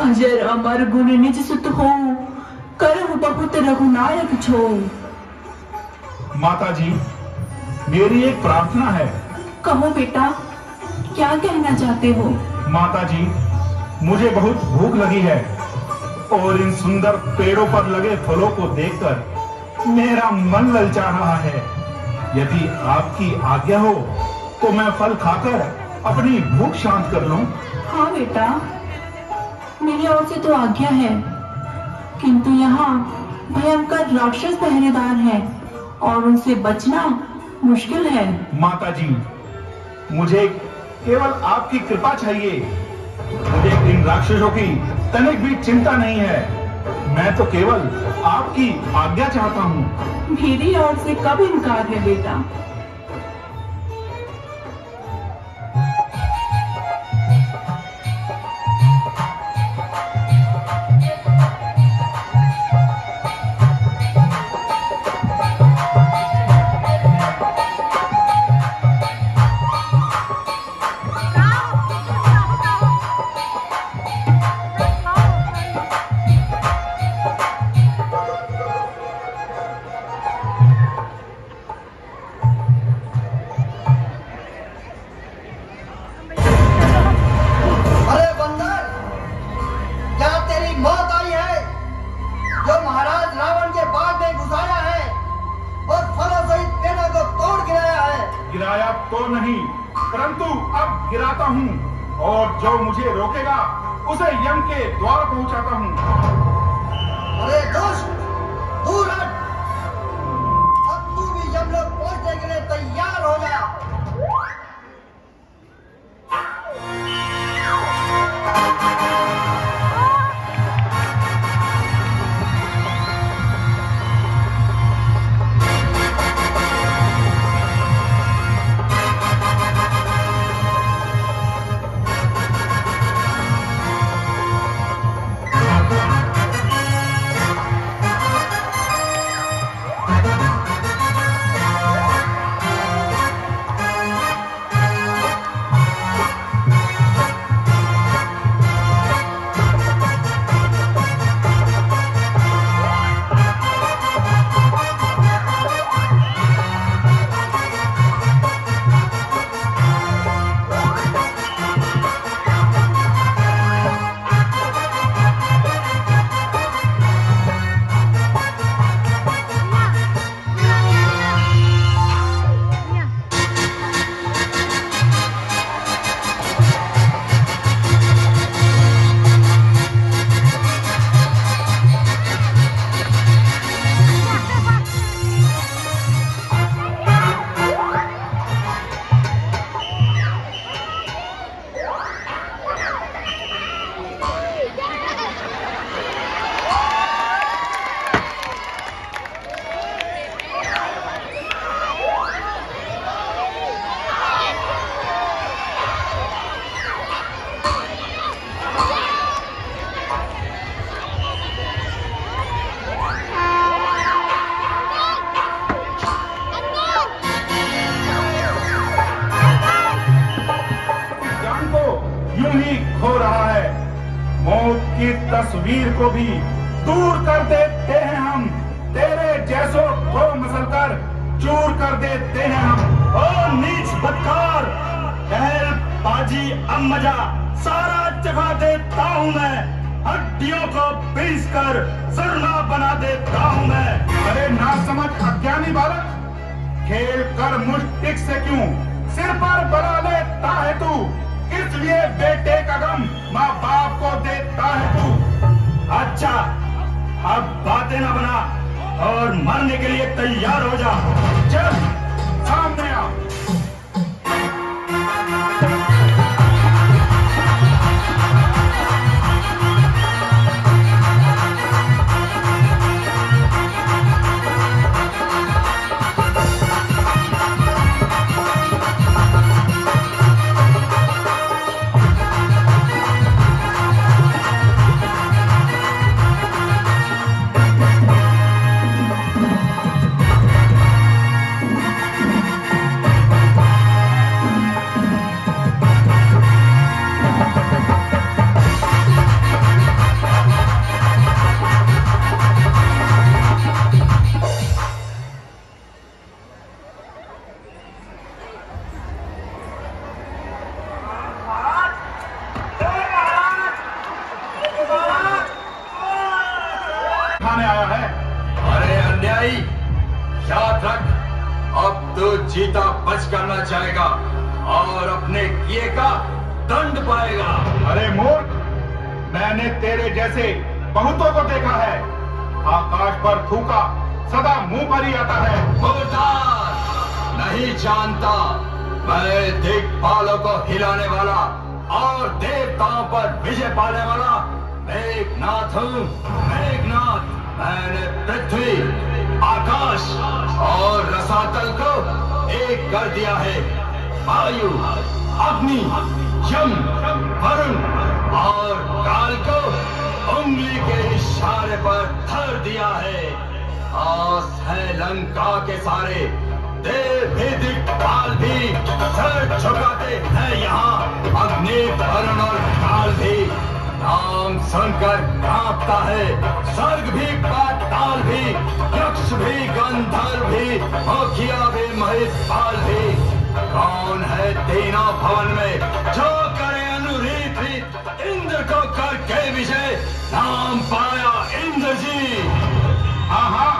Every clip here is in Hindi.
अजर अमर गुण निज सुत हो करहु बहुत रघुनायक छो माता जी मेरी एक प्रार्थना है। कहो बेटा क्या कहना चाहते हो? माता जी मुझे बहुत भूख लगी है और इन सुंदर पेड़ों पर लगे फलों को देखकर मेरा मन ललचा रहा है। यदि आपकी आज्ञा हो तो मैं फल खाकर अपनी भूख शांत कर लूँ। हाँ बेटा मेरी ओर से तो आज्ञा है। किंतु यहाँ भयंकर राक्षस पहरेदार है और उनसे बचना मुश्किल है। माता जी मुझे केवल आपकी कृपा चाहिए। मुझे इन राक्षसों की तनिक भी चिंता नहीं है। मैं तो केवल आपकी आज्ञा चाहता हूँ। मेरी ओर से कब इनकार है बेटा? गिराया तो नहीं, परंतु अब गिराता हूँ। और जो मुझे रोकेगा, उसे यम के द्वार पहुंचाता हूँ। अरे दोस्त दूर हट मौत की तस्वीर को भी दूर कर देते हैं हम। तेरे जैसों को मसलकर चूर कर देते हैं हम। ओ नीच बदकार पहल बाजी अब मज़ा सारा चखा देता हूँ मैं। हड्डियों को पीस कर सरना बना देता हूँ मैं। अरे ना समझ अज्ञानी बालक, खेल कर मुश्तिक से क्यों? सिर पर बना लेता है तू। इसलिए बेटे का गम माँ बाप को देता है तू। अच्छा अब बातें ना बना और मरने के लिए तैयार हो जा। चल। जीता बच करना चाहेगा और अपने किए का दंड पाएगा। अरे मूर्ख मैंने तेरे जैसे बहुतों को देखा है। आकाश पर थूका सदा मुँह पर ही आता है। नहीं जानता मैं दिग्पालों को हिलाने वाला और देवताओं पर विजय पाने वाला मेघनाथ हूँ। मेघनाथ मैंने पृथ्वी आकाश और रसातल को एक कर दिया है। वायु, अग्नि, यम, वरुण और काल को उंगली के इशारे पर धर दिया है। आस है लंका के सारे दिक्पाल भी सर झुकाते हैं यहाँ। अग्नि, वरुण और काल भी। नाम सुनकर कांपता है। स्वर्ग भी, पाताल भी यक्ष भी, गंधर्व भी, मुखिया भी महिपाल भी। कौन है तीनों भवन में? जो करे अनुरीत रीत इंद्र को करके विजय। नाम पाया इंद्र जी। हाँ हाँ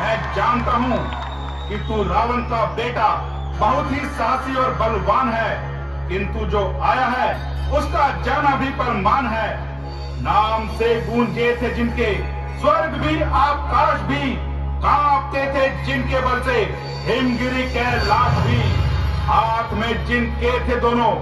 मैं जानता हूँ कि तू रावण का बेटा, बहुत ही साहसी और बलवान है। किंतु जो आया है, उसका जाना भी परमान है। नाम से गूंजे थे जिनके, स्वर्ग भी, आकाश भी, कांपते थे जिनके बल से, हिमगिरी कैलाश भी। हाथ में जिनके थे दोनों,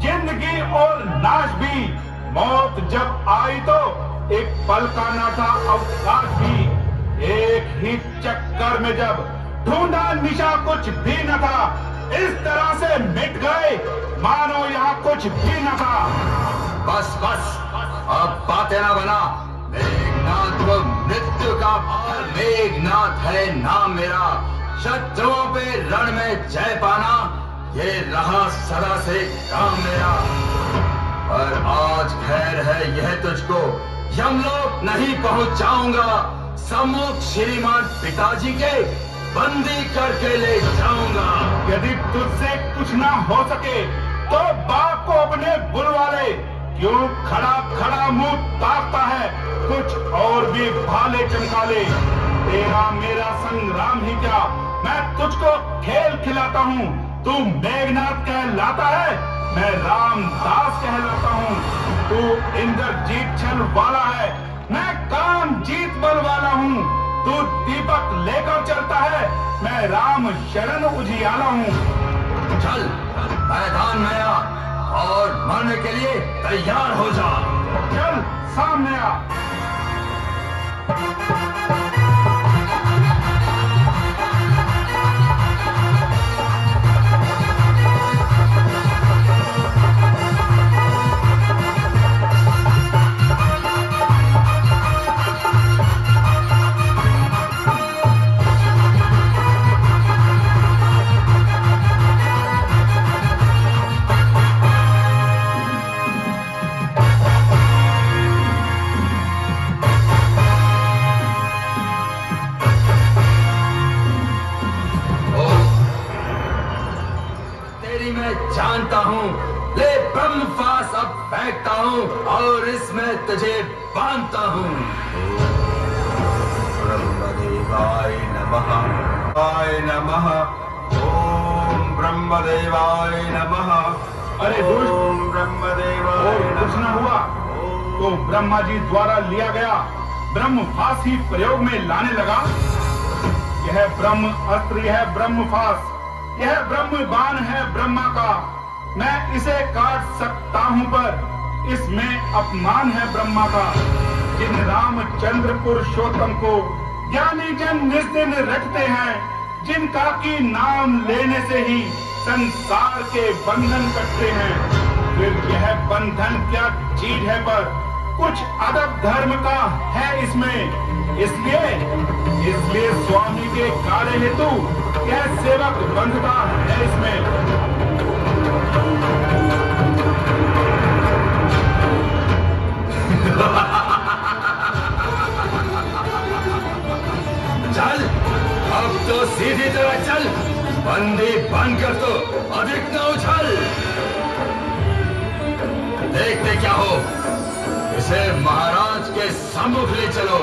ज़िंदगी और नाश भी। मौत जब आई तो एक पल का ना था, अवकाश भी। एक ही चक्कर में जब ढूंढा निशा कुछ भी न था, इस तरह से मिट गए। मानो यहाँ कुछ भी न था। बस बस, अब बातें ना बना। मेघनाथ मृत्यु का मेघनाथ है नाम मेरा। शत्रुओं पे रण में जय पाना, ये रहा सदा से काम मेरा। पर आज खैर है यह तुझको। यमलोक नहीं पहुंचाऊँगा। सम्मुख श्रीमान पिताजी के बंदी करके ले जाऊँगा। यदि तुझसे कुछ ना हो सके तो बाप को अपने बुलवा क्यों खड़ा खड़ा मुँह ताकता है? कुछ और भी भाले चमका ले तेरा मेरा संग्राम ही क्या? मैं तुझको खेल खिलाता हूँ। तू मेघनाथ कहलाता है। मैं रामदास कहलाता हूँ। तू इंद्रजीत छल वाला है। मैं काम जीत बल वाला हूँ। तू दीपक लेकर चलता है। मैं राम शरण उजियाला हूँ। चल। मैदान में आ और मरने के लिए तैयार हो जा। चल सामने आ। मैं जानता हूँ। ले ब्रह्मफास अब फेंकता हूँ और इसमें तुझे बांधता हूँ। ब्रह्मदेवाय नमः। आय नमः। ओम ब्रह्मदेवाय नमः। अरे ओम ब्रह्मदेवाय कुछ न हुआ। तो ब्रह्मा जी द्वारा लिया गया ब्रह्म फास ही प्रयोग में लाने लगा। यह ब्रह्म अस्त्र यह ब्रह्मफास यह ब्रह्म बाण है ब्रह्मा का। मैं इसे काट सकता हूँ पर इसमें अपमान है ब्रह्मा का। जिन रामचंद्र पुरुषोत्तम को ज्ञानी जन निस्दिन रखते हैं, जिनका की नाम लेने से ही संसार के बंधन कटते हैं, फिर यह बंधन क्या चीज़ है पर कुछ अदब धर्म का है इसमें। इसलिए इसलिए स्वामी के कार्य हेतु यह सेवक बंधता है इसमें। चल, अब तो सीधी तरह चल। बंदी बनकर तो अधिक न उछल। देखते क्या हो, इसे महाराज के सम्मुख ले चलो।